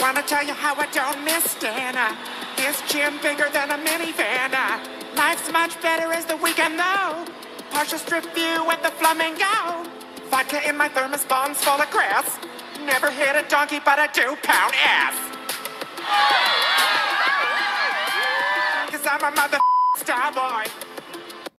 Wanna tell you how I don't miss Dana. This gym bigger than a minivan. Life's much better as the weekend though. Partial strip view at the Flamingo. Vodka in my thermos bombs full of grass. Never hit a donkey, but I do pound ass. Cause I'm a mother Starboy.